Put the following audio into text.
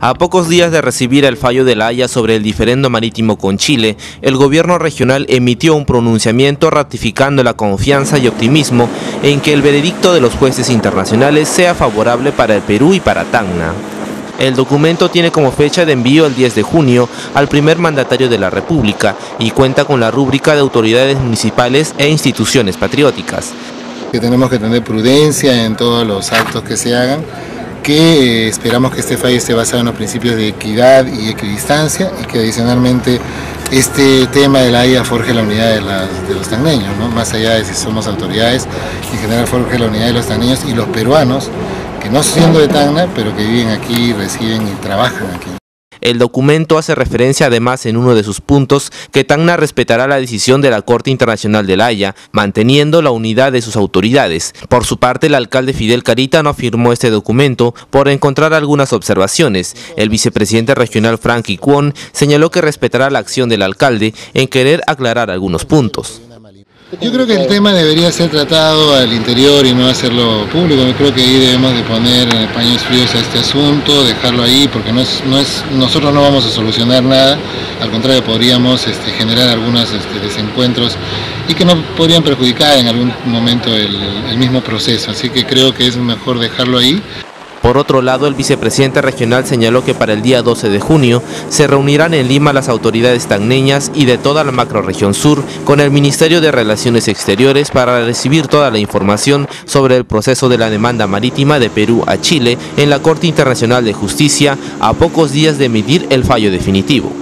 A pocos días de recibir el fallo de la Haya sobre el diferendo marítimo con Chile, el gobierno regional emitió un pronunciamiento ratificando la confianza y optimismo en que el veredicto de los jueces internacionales sea favorable para el Perú y para Tacna. El documento tiene como fecha de envío el 10 de junio al primer mandatario de la República y cuenta con la rúbrica de autoridades municipales e instituciones patrióticas. Que tenemos que tener prudencia en todos los actos que se hagan que eh, esperamos que este fallo esté basado en los principios de equidad y equidistancia y que adicionalmente este tema de la Haya forje la unidad de, los tagneños, ¿no? más allá de si somos autoridades, en general forje la unidad de los tagneños y los peruanos, que no siendo de Tacna, pero que viven aquí, residen y trabajan aquí. El documento hace referencia además en uno de sus puntos que Tacna respetará la decisión de la Corte Internacional de la Haya, manteniendo la unidad de sus autoridades. Por su parte, el alcalde Fidel Carita no firmó este documento por encontrar algunas observaciones. El vicepresidente regional Frankie Kwon señaló que respetará la acción del alcalde en querer aclarar algunos puntos. Yo creo que el tema debería ser tratado al interior y no hacerlo público. Yo creo que ahí debemos de poner paños fríos a este asunto, dejarlo ahí, porque no es, no es, nosotros no vamos a solucionar nada. Al contrario, podríamos este, generar algunos este, desencuentros y que no podrían perjudicar en algún momento el mismo proceso. Así que creo que es mejor dejarlo ahí. Por otro lado, el vicepresidente regional señaló que para el día 12 de junio se reunirán en Lima las autoridades tagneñas y de toda la macroregión sur con el Ministerio de Relaciones Exteriores para recibir toda la información sobre el proceso de la demanda marítima de Perú a Chile en la Corte Internacional de Justicia a pocos días de emitir el fallo definitivo.